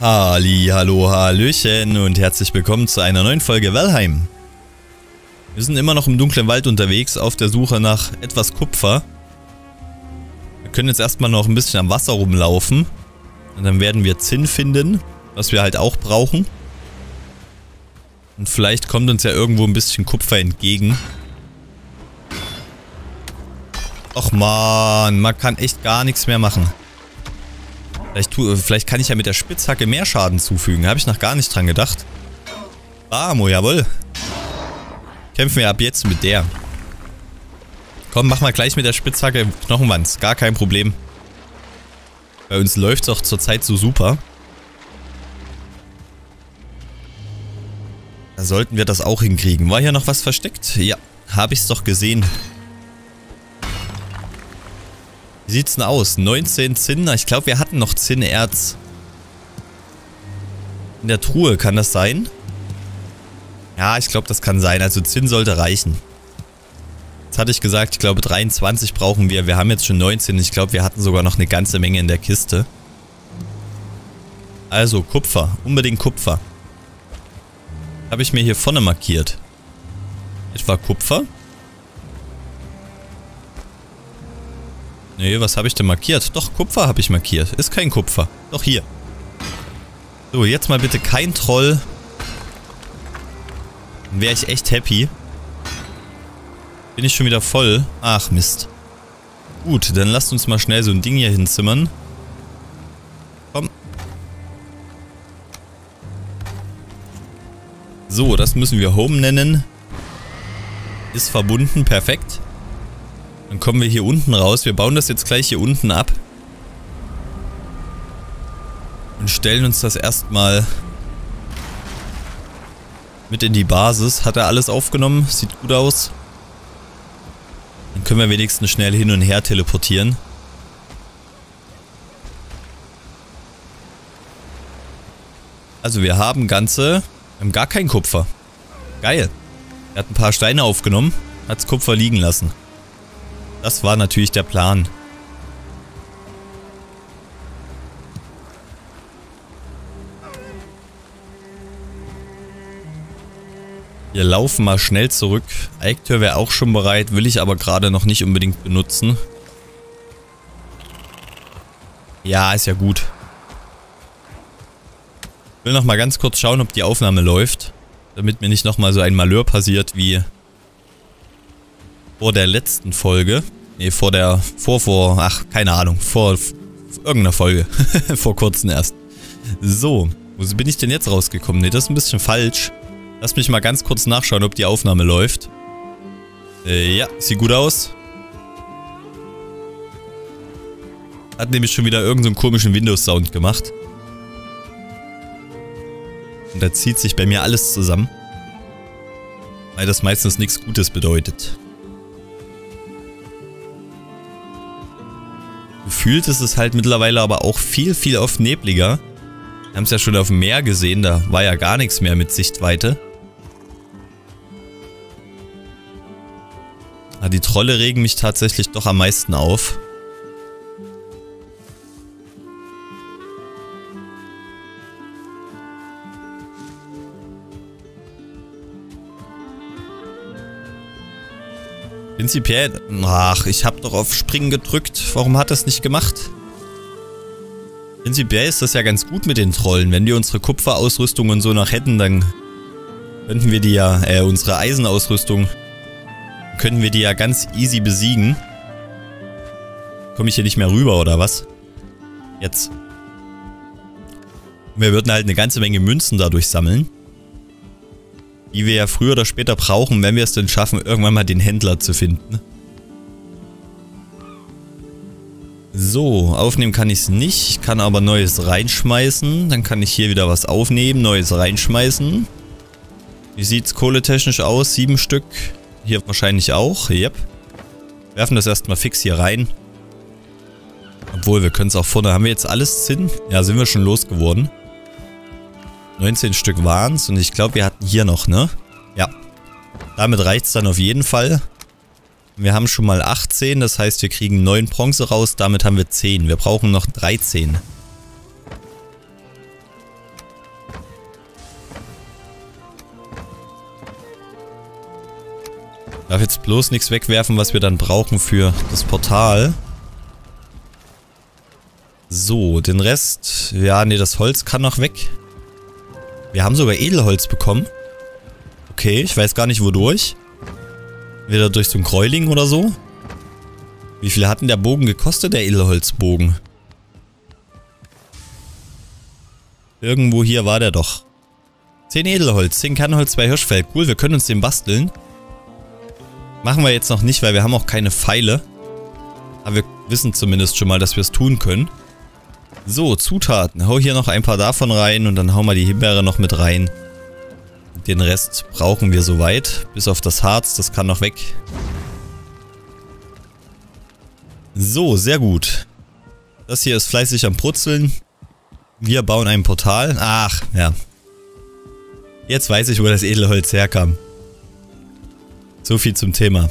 Halli, hallo, hallöchen und herzlich willkommen zu einer neuen Folge Valheim. Wir sind immer noch im dunklen Wald unterwegs, auf der Suche nach etwas Kupfer. Wir können jetzt erstmal noch ein bisschen am Wasser rumlaufen. Und dann werden wir Zinn finden, was wir halt auch brauchen. Und vielleicht kommt uns ja irgendwo ein bisschen Kupfer entgegen. Och man, man kann echt gar nichts mehr machen. Vielleicht, tu, vielleicht kann ich ja mit der Spitzhacke mehr Schaden zufügen. Habe ich noch gar nicht dran gedacht. Bamo, jawohl. Kämpfen wir ab jetzt mit der. Komm, mach mal gleich mit der Spitzhacke Knochenwanz. Gar kein Problem. Bei uns läuft es auch zurzeit so super. Da sollten wir das auch hinkriegen. War hier noch was versteckt? Ja, habe ich es doch gesehen. Wie sieht's denn aus? 19 Zinn? Ich glaube, wir hatten noch Zinnerz. In der Truhe, kann das sein? Ja, ich glaube, das kann sein. Also Zinn sollte reichen. Jetzt hatte ich gesagt, ich glaube 23 brauchen wir. Wir haben jetzt schon 19. Ich glaube, wir hatten sogar noch eine ganze Menge in der Kiste. Also Kupfer. Unbedingt Kupfer. Habe ich mir hier vorne markiert. Etwa Kupfer? Nee, was habe ich denn markiert? Doch, Kupfer habe ich markiert. Ist kein Kupfer. Doch hier. So, jetzt mal bitte kein Troll. Dann wäre ich echt happy. Bin ich schon wieder voll? Ach, Mist. Gut, dann lasst uns mal schnell so ein Ding hier hinzimmern. Komm. So, das müssen wir Home nennen. Ist verbunden, perfekt. Dann kommen wir hier unten raus. Wir bauen das jetzt gleich hier unten ab. Und stellen uns das erstmal mit in die Basis. Hat er alles aufgenommen? Sieht gut aus. Dann können wir wenigstens schnell hin und her teleportieren. Also wir haben ganze... Wir haben gar kein Kupfer. Geil. Er hat ein paar Steine aufgenommen, hat's Kupfer liegen lassen. Das war natürlich der Plan. Wir laufen mal schnell zurück. Eiktür wäre auch schon bereit, will ich aber gerade noch nicht unbedingt benutzen. Ja, ist ja gut. Ich will noch mal ganz kurz schauen, ob die Aufnahme läuft. Damit mir nicht nochmal so ein Malheur passiert wie vor der letzten Folge. Ne, vor der, vor, vor, ach, keine Ahnung, vor, vor irgendeiner Folge. vor kurzem erst. So, wo bin ich denn jetzt rausgekommen? Ne, das ist ein bisschen falsch. Lass mich mal ganz kurz nachschauen, ob die Aufnahme läuft. Äh, ja, sieht gut aus. Hat nämlich schon wieder irgendeinen so komischen Windows-Sound gemacht. Und da zieht sich bei mir alles zusammen. Weil das meistens nichts Gutes bedeutet. Gefühlt ist es halt mittlerweile aber auch viel, viel oft nebliger. Wir haben es ja schon auf dem Meer gesehen, da war ja gar nichts mehr mit Sichtweite. Ah, die Trolle regen mich tatsächlich doch am meisten auf. Prinzipiell... Ach, ich habe doch auf Springen gedrückt. Warum hat das nicht gemacht? Prinzipiell ist das ja ganz gut mit den Trollen. Wenn wir unsere Kupferausrüstung und so noch hätten, dann könnten wir die ja... Äh, unsere Eisenausrüstung... Können wir die ja ganz easy besiegen. Komme ich hier nicht mehr rüber, oder was? Jetzt. Wir würden halt eine ganze Menge Münzen dadurch sammeln die wir ja früher oder später brauchen, wenn wir es denn schaffen, irgendwann mal den Händler zu finden. So, aufnehmen kann ich es nicht. Ich kann aber Neues reinschmeißen. Dann kann ich hier wieder was aufnehmen, Neues reinschmeißen. Wie sieht es kohletechnisch aus? Sieben Stück. Hier wahrscheinlich auch. Yep. Werfen das erstmal fix hier rein. Obwohl, wir können es auch vorne. Haben wir jetzt alles Zinn? Ja, sind wir schon losgeworden. 19 Stück waren es und ich glaube, wir hatten hier noch, ne? Ja. Damit reicht es dann auf jeden Fall. Wir haben schon mal 18, das heißt, wir kriegen 9 Bronze raus. Damit haben wir 10. Wir brauchen noch 13. Ich darf jetzt bloß nichts wegwerfen, was wir dann brauchen für das Portal. So, den Rest... Ja, nee, das Holz kann noch weg. Wir haben sogar Edelholz bekommen. Okay, ich weiß gar nicht wodurch. Wieder durch so ein Gräuling oder so. Wie viel hat denn der Bogen gekostet, der Edelholzbogen? Irgendwo hier war der doch. 10 Edelholz, 10 Kernholz, 2 Hirschfell. Cool, wir können uns den basteln. Machen wir jetzt noch nicht, weil wir haben auch keine Pfeile. Aber wir wissen zumindest schon mal, dass wir es tun können. So, Zutaten. Hau hier noch ein paar davon rein und dann hauen wir die Himbeere noch mit rein. Den Rest brauchen wir soweit. Bis auf das Harz, das kann noch weg. So, sehr gut. Das hier ist fleißig am Brutzeln. Wir bauen ein Portal. Ach, ja. Jetzt weiß ich, wo das Edelholz herkam. So viel zum Thema.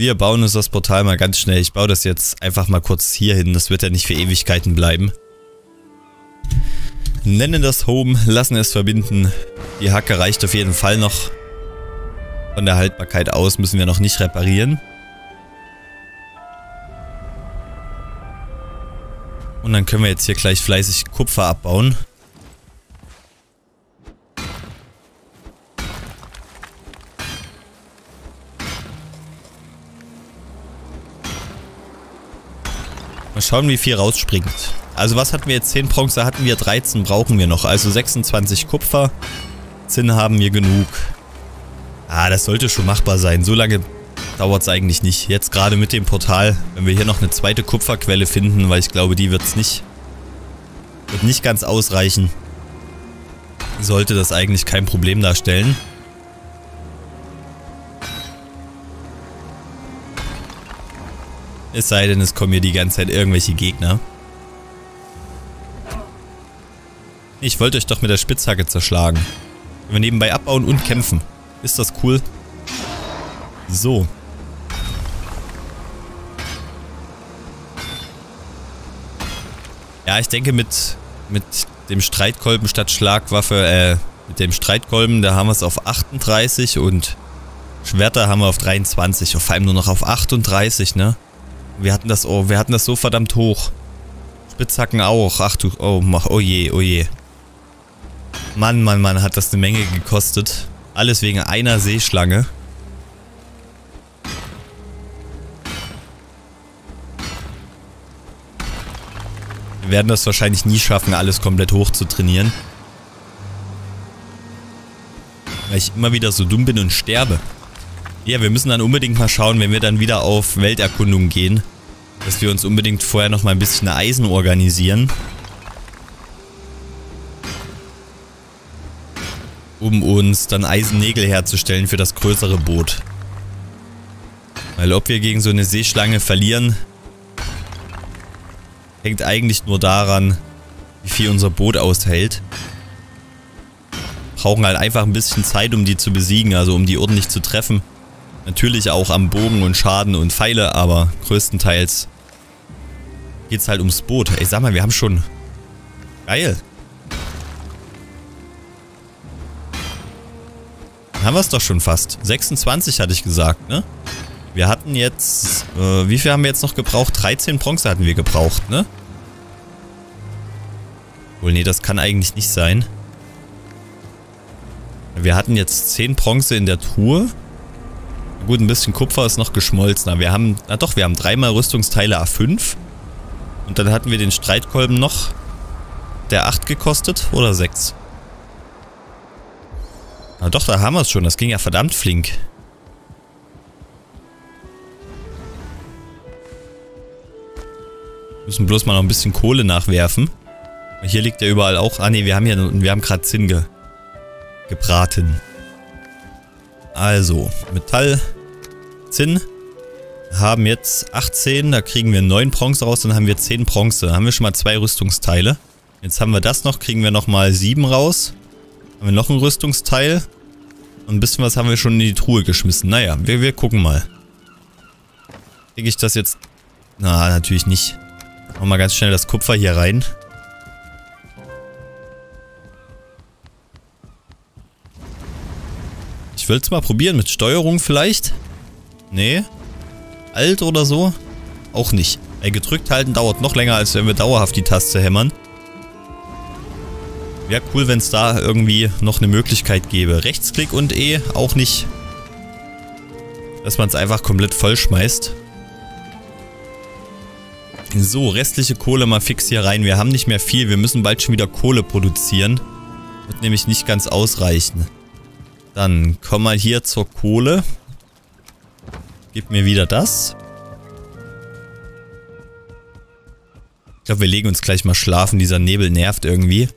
Wir bauen uns das Portal mal ganz schnell. Ich baue das jetzt einfach mal kurz hier hin. Das wird ja nicht für Ewigkeiten bleiben. Nennen das Home, lassen es verbinden. Die Hacke reicht auf jeden Fall noch. Von der Haltbarkeit aus müssen wir noch nicht reparieren. Und dann können wir jetzt hier gleich fleißig Kupfer abbauen. Mal schauen, wie viel rausspringt. Also was hatten wir jetzt? 10 Bronze hatten wir, 13 brauchen wir noch. Also 26 Kupfer. Zinn haben wir genug. Ah, das sollte schon machbar sein. So lange dauert es eigentlich nicht. Jetzt gerade mit dem Portal, wenn wir hier noch eine zweite Kupferquelle finden, weil ich glaube, die wird es nicht, wird nicht ganz ausreichen, sollte das eigentlich kein Problem darstellen. Es sei denn, es kommen hier die ganze Zeit irgendwelche Gegner. Ich wollte euch doch mit der Spitzhacke zerschlagen. Wir nebenbei abbauen und kämpfen. Ist das cool? So. Ja, ich denke mit, mit dem Streitkolben statt Schlagwaffe, äh, mit dem Streitkolben, da haben wir es auf 38 und Schwerter haben wir auf 23, vor allem nur noch auf 38, ne? Wir hatten das, oh, wir hatten das so verdammt hoch. Spitzhacken auch. Ach du, oh, oh je, oh je. Mann, Mann, Mann, hat das eine Menge gekostet. Alles wegen einer Seeschlange. Wir werden das wahrscheinlich nie schaffen, alles komplett hoch zu trainieren. Weil ich immer wieder so dumm bin und sterbe. Ja, wir müssen dann unbedingt mal schauen, wenn wir dann wieder auf Welterkundung gehen, dass wir uns unbedingt vorher noch mal ein bisschen Eisen organisieren. Um uns dann Eisennägel herzustellen für das größere Boot. Weil ob wir gegen so eine Seeschlange verlieren, hängt eigentlich nur daran, wie viel unser Boot aushält. Brauchen halt einfach ein bisschen Zeit, um die zu besiegen, also um die ordentlich zu treffen. Natürlich auch am Bogen und Schaden und Pfeile, aber größtenteils geht es halt ums Boot. Ey, sag mal, wir haben schon... Geil. Dann haben wir es doch schon fast. 26 hatte ich gesagt, ne? Wir hatten jetzt... Äh, wie viel haben wir jetzt noch gebraucht? 13 Bronze hatten wir gebraucht, ne? Wohl, nee, das kann eigentlich nicht sein. Wir hatten jetzt 10 Bronze in der Truhe. Gut, ein bisschen Kupfer ist noch geschmolzen. Aber wir haben, na doch, wir haben dreimal Rüstungsteile A5. Und dann hatten wir den Streitkolben noch. Der 8 gekostet oder 6? Na doch, da haben wir es schon. Das ging ja verdammt flink. Müssen bloß mal noch ein bisschen Kohle nachwerfen. Hier liegt ja überall auch... Ah ne, wir haben ja wir haben gerade Zinn ge, gebraten. Also, Metall, Zinn. Haben jetzt 18, da kriegen wir 9 Bronze raus, dann haben wir 10 Bronze. Da haben wir schon mal zwei Rüstungsteile. Jetzt haben wir das noch, kriegen wir nochmal 7 raus. Haben wir noch ein Rüstungsteil. Und ein bisschen was haben wir schon in die Truhe geschmissen. Naja, wir, wir gucken mal. Kriege ich das jetzt... Na, natürlich nicht. Machen wir mal ganz schnell das Kupfer hier rein. will es mal probieren mit Steuerung vielleicht. Nee. Alt oder so? Auch nicht. Weil gedrückt halten dauert noch länger, als wenn wir dauerhaft die Taste hämmern. Wäre cool, wenn es da irgendwie noch eine Möglichkeit gäbe. Rechtsklick und E auch nicht. Dass man es einfach komplett voll schmeißt. So, restliche Kohle mal fix hier rein. Wir haben nicht mehr viel. Wir müssen bald schon wieder Kohle produzieren. Wird nämlich nicht ganz ausreichen. Dann komm mal hier zur Kohle. Gib mir wieder das. Ich glaube, wir legen uns gleich mal schlafen. Dieser Nebel nervt irgendwie.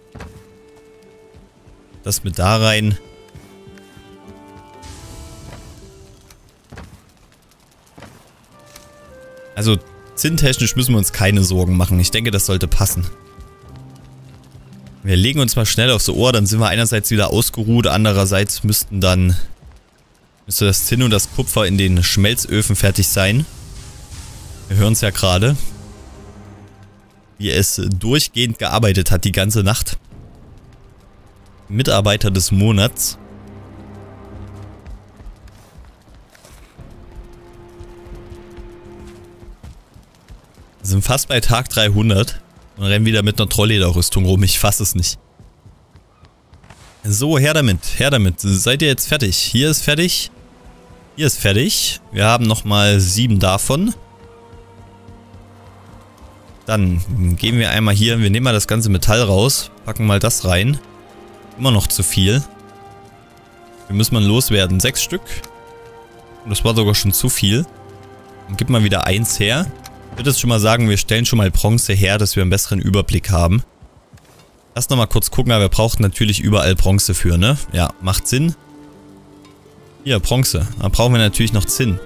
Das mit da rein. Also, zinntechnisch müssen wir uns keine Sorgen machen. Ich denke, das sollte passen. Wir legen uns mal schnell aufs Ohr, dann sind wir einerseits wieder ausgeruht, andererseits müssten dann müsste das Zinn und das Kupfer in den Schmelzöfen fertig sein. Wir hören es ja gerade, wie es durchgehend gearbeitet hat die ganze Nacht. Mitarbeiter des Monats. Wir sind fast bei Tag 300 und rennen wieder mit einer Trolllederrüstung rum. Ich fasse es nicht. So, her damit, her damit. Seid ihr jetzt fertig? Hier ist fertig. Hier ist fertig. Wir haben nochmal sieben davon. Dann gehen wir einmal hier, wir nehmen mal das ganze Metall raus, packen mal das rein. Immer noch zu viel. Wir müssen mal loswerden. Sechs Stück. Und das war sogar schon zu viel. Dann gib mal wieder eins her. Ich würde jetzt schon mal sagen, wir stellen schon mal Bronze her, dass wir einen besseren Überblick haben. Lass nochmal kurz gucken, aber wir brauchen natürlich überall Bronze für, ne? Ja, macht Sinn. Hier, Bronze. Dann brauchen wir natürlich noch Zinn.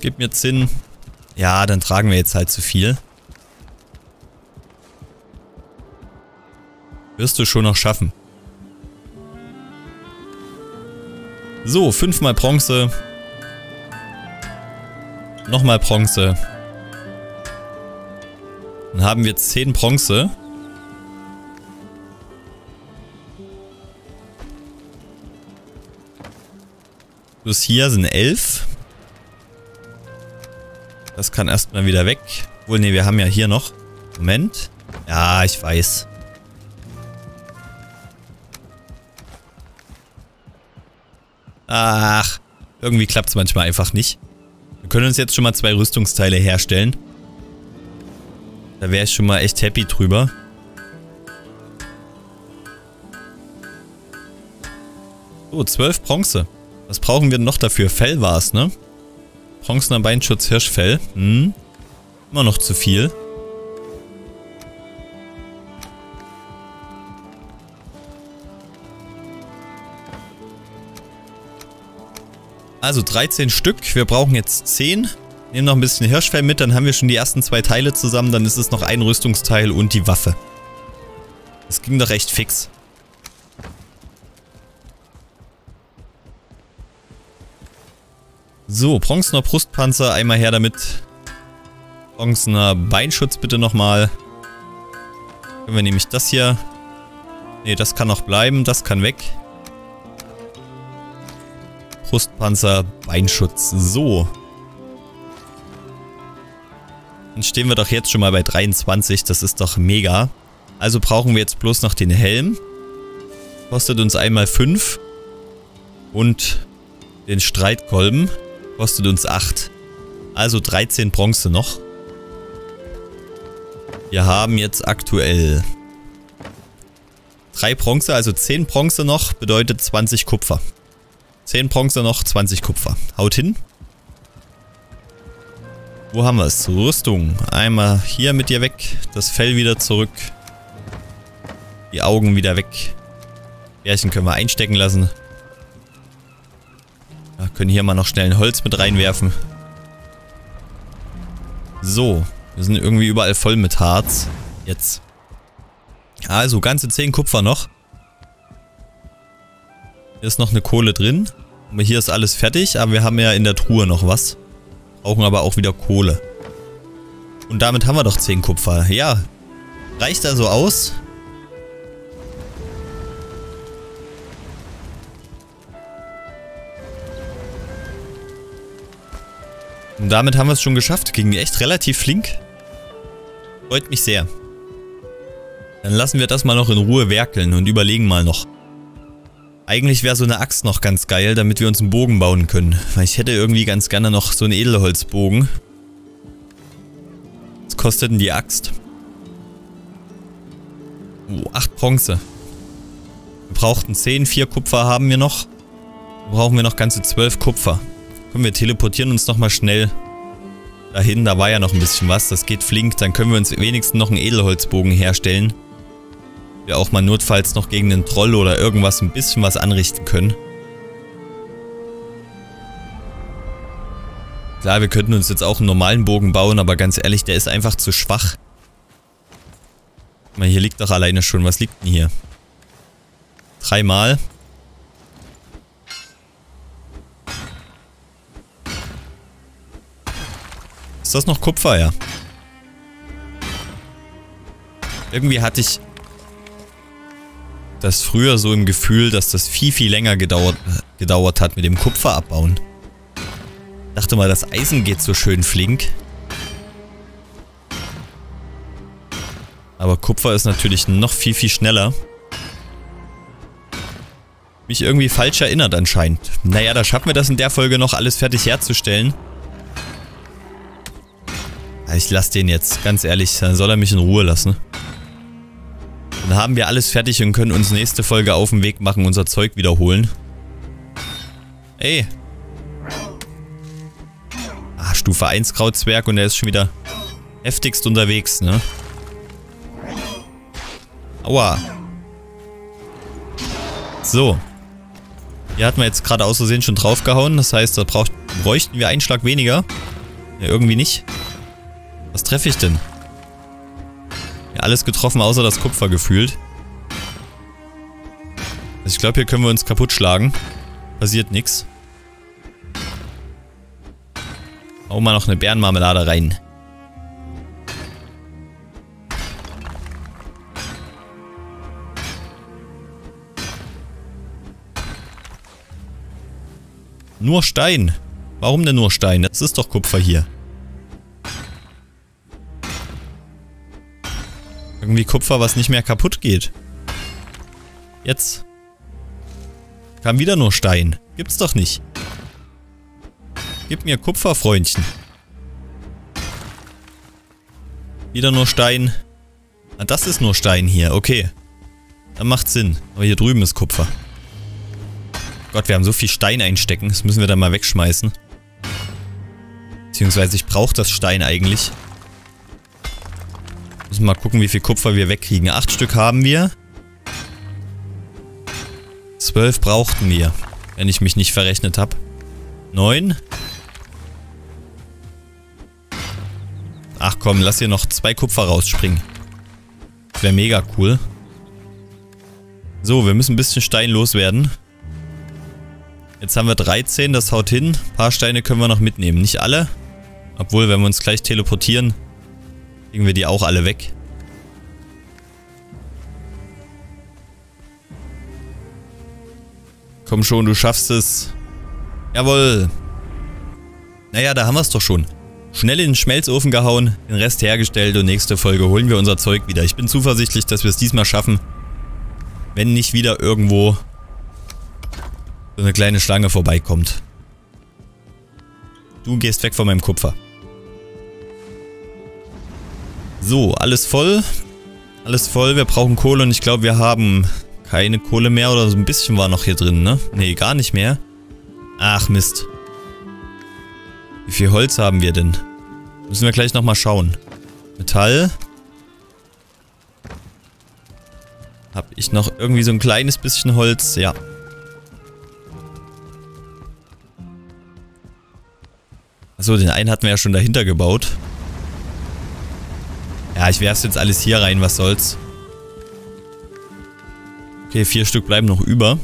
Gib mir Zinn. Ja, dann tragen wir jetzt halt zu viel. Wirst du schon noch schaffen. So, fünfmal Bronze. Nochmal Bronze. Dann haben wir zehn Bronze. Plus hier sind elf. Das kann erstmal wieder weg. Obwohl, ne, wir haben ja hier noch. Moment. Ja, ich weiß. Ach, irgendwie klappt es manchmal einfach nicht. Wir können uns jetzt schon mal zwei Rüstungsteile herstellen. Da wäre ich schon mal echt happy drüber. So, 12 Bronze. Was brauchen wir noch dafür? Fell war es, ne? Bronzener Beinschutz Hirschfell. Hm. Immer noch zu viel. Also 13 Stück. Wir brauchen jetzt 10. Nehmen noch ein bisschen Hirschfell mit, dann haben wir schon die ersten zwei Teile zusammen. Dann ist es noch ein Rüstungsteil und die Waffe. Das ging doch recht fix. So, Bronzener Brustpanzer, einmal her damit. Bronzener Beinschutz bitte nochmal. Können wir nämlich das hier... Ne, das kann noch bleiben, das kann weg. Brustpanzer, Beinschutz. So. Dann stehen wir doch jetzt schon mal bei 23. Das ist doch mega. Also brauchen wir jetzt bloß noch den Helm. Kostet uns einmal 5. Und den Streitkolben. Kostet uns 8. Also 13 Bronze noch. Wir haben jetzt aktuell 3 Bronze, also 10 Bronze noch, bedeutet 20 Kupfer. 10 Bronze noch, 20 Kupfer. Haut hin. Wo haben wir es? Rüstung. Einmal hier mit dir weg. Das Fell wieder zurück. Die Augen wieder weg. Bärchen können wir einstecken lassen. Ja, können hier mal noch schnell ein Holz mit reinwerfen. So. Wir sind irgendwie überall voll mit Harz. Jetzt. Also, ganze 10 Kupfer noch. Hier ist noch eine Kohle drin. Hier ist alles fertig, aber wir haben ja in der Truhe noch was brauchen aber auch wieder Kohle. Und damit haben wir doch 10 Kupfer. Ja, reicht also aus. Und damit haben wir es schon geschafft. Ging echt relativ flink. Freut mich sehr. Dann lassen wir das mal noch in Ruhe werkeln und überlegen mal noch. Eigentlich wäre so eine Axt noch ganz geil, damit wir uns einen Bogen bauen können. Weil ich hätte irgendwie ganz gerne noch so einen Edelholzbogen. Was kostet denn die Axt? Oh, 8 Bronze. Wir brauchten 10, 4 Kupfer haben wir noch. Dann brauchen wir noch ganze 12 Kupfer. Komm, wir teleportieren uns nochmal schnell dahin. Da war ja noch ein bisschen was. Das geht flink. Dann können wir uns wenigstens noch einen Edelholzbogen herstellen wir auch mal notfalls noch gegen den Troll oder irgendwas ein bisschen was anrichten können. Klar, wir könnten uns jetzt auch einen normalen Bogen bauen, aber ganz ehrlich, der ist einfach zu schwach. Mal, hier liegt doch alleine schon. Was liegt denn hier? Dreimal. Ist das noch Kupfer, ja? Irgendwie hatte ich das früher so im Gefühl, dass das viel, viel länger gedauert, gedauert hat mit dem Kupfer abbauen. Dachte mal, das Eisen geht so schön flink. Aber Kupfer ist natürlich noch viel, viel schneller. Mich irgendwie falsch erinnert anscheinend. Naja, da schaffen wir das in der Folge noch alles fertig herzustellen. Ich lasse den jetzt, ganz ehrlich, dann soll er mich in Ruhe lassen. Haben wir alles fertig und können uns nächste Folge auf den Weg machen, unser Zeug wiederholen. Ey. Ah, Stufe 1 Krautzwerg und er ist schon wieder heftigst unterwegs, ne? Aua. So. Hier hatten wir jetzt gerade aus Versehen schon draufgehauen. Das heißt, da braucht, bräuchten wir einen Schlag weniger. Ja, irgendwie nicht. Was treffe ich denn? Alles getroffen, außer das Kupfer gefühlt. Also ich glaube, hier können wir uns kaputt schlagen. Passiert nichts. Hau mal noch eine Bärenmarmelade rein. Nur Stein. Warum denn nur Stein? Das ist doch Kupfer hier. Irgendwie Kupfer, was nicht mehr kaputt geht. Jetzt. Kam wieder nur Stein. Gibt's doch nicht. Gib mir Kupfer, Freundchen. Wieder nur Stein. Ah, das ist nur Stein hier. Okay. Dann macht Sinn. Aber hier drüben ist Kupfer. Gott, wir haben so viel Stein einstecken. Das müssen wir dann mal wegschmeißen. Beziehungsweise ich brauche das Stein eigentlich. Müssen mal gucken, wie viel Kupfer wir wegkriegen. Acht Stück haben wir. Zwölf brauchten wir, wenn ich mich nicht verrechnet habe. Neun. Ach komm, lass hier noch zwei Kupfer rausspringen. Wäre mega cool. So, wir müssen ein bisschen Stein loswerden. Jetzt haben wir 13, das haut hin. Ein paar Steine können wir noch mitnehmen. Nicht alle. Obwohl, wenn wir uns gleich teleportieren, Kriegen wir die auch alle weg. Komm schon, du schaffst es. Jawohl. Naja, da haben wir es doch schon. Schnell in den Schmelzofen gehauen, den Rest hergestellt und nächste Folge holen wir unser Zeug wieder. Ich bin zuversichtlich, dass wir es diesmal schaffen. Wenn nicht wieder irgendwo so eine kleine Schlange vorbeikommt. Du gehst weg von meinem Kupfer. So, alles voll. Alles voll. Wir brauchen Kohle und ich glaube, wir haben keine Kohle mehr oder so ein bisschen war noch hier drin, ne? Ne, gar nicht mehr. Ach, Mist. Wie viel Holz haben wir denn? Müssen wir gleich nochmal schauen. Metall. Hab ich noch irgendwie so ein kleines bisschen Holz? Ja. Achso, den einen hatten wir ja schon dahinter gebaut. Ja, ich werfe jetzt alles hier rein, was soll's. Okay, vier Stück bleiben noch über.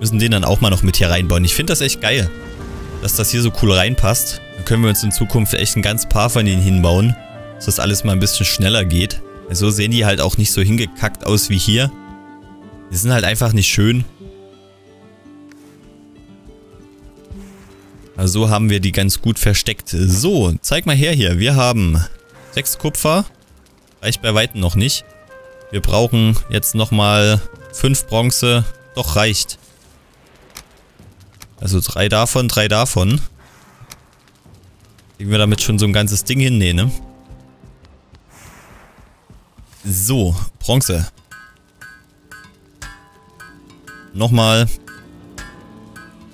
Müssen den dann auch mal noch mit hier reinbauen. Ich finde das echt geil, dass das hier so cool reinpasst. Dann können wir uns in Zukunft echt ein ganz paar von denen hinbauen, dass das alles mal ein bisschen schneller geht. So sehen die halt auch nicht so hingekackt aus wie hier. Die sind halt einfach nicht schön. Also haben wir die ganz gut versteckt. So, zeig mal her hier. Wir haben 6 Kupfer. Reicht bei Weitem noch nicht. Wir brauchen jetzt nochmal 5 Bronze. Doch, reicht. Also drei davon, drei davon. Kriegen wir damit schon so ein ganzes Ding hin? Nee, ne? So, Bronze. Nochmal.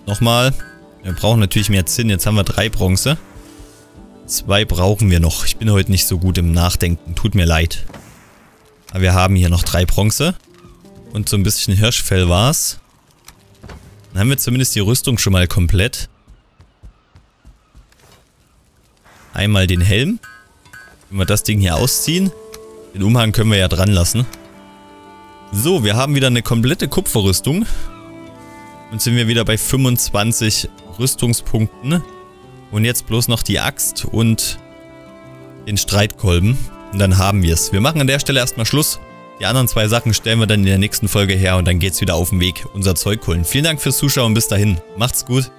Nochmal. Wir brauchen natürlich mehr Zinn. Jetzt haben wir drei Bronze. Zwei brauchen wir noch. Ich bin heute nicht so gut im Nachdenken. Tut mir leid. Aber wir haben hier noch drei Bronze. Und so ein bisschen Hirschfell war's. Dann haben wir zumindest die Rüstung schon mal komplett. Einmal den Helm. Wenn wir das Ding hier ausziehen. Den Umhang können wir ja dran lassen. So, wir haben wieder eine komplette Kupferrüstung. Und sind wir wieder bei 25 Rüstungspunkten. Und jetzt bloß noch die Axt und den Streitkolben. Und dann haben wir es. Wir machen an der Stelle erstmal Schluss. Die anderen zwei Sachen stellen wir dann in der nächsten Folge her und dann geht's wieder auf den Weg, unser Zeug holen. Vielen Dank fürs Zuschauen, bis dahin. Macht's gut.